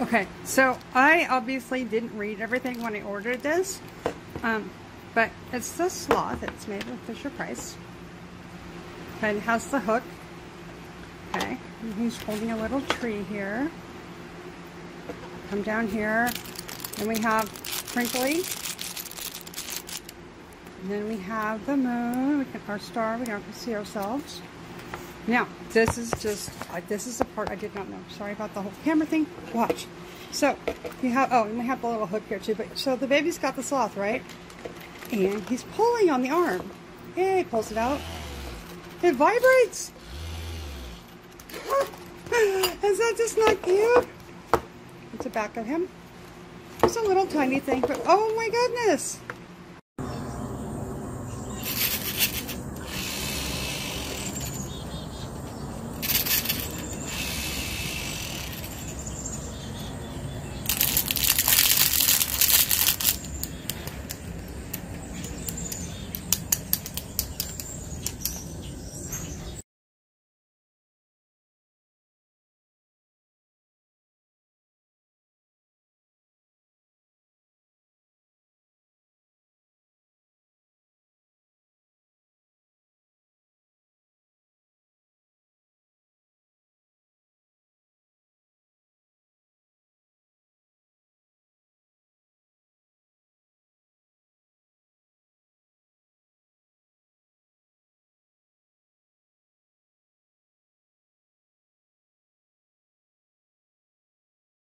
Okay, so I obviously didn't read everything when I ordered this, um, but it's the sloth. It's made with Fisher Price. And it has the hook. Okay, and he's holding a little tree here. Come down here. and we have Crinkly. And then we have the moon, we can, our star, we don't see ourselves. Now, this is just, uh, this is the part I did not know. Sorry about the whole camera thing. Watch. So, you have, oh, and we have the little hook here too. But So the baby's got the sloth, right? And he's pulling on the arm. Yeah, he pulls it out. It vibrates. Is that just not cute? It's the back of him. It's a little tiny thing, but oh my goodness.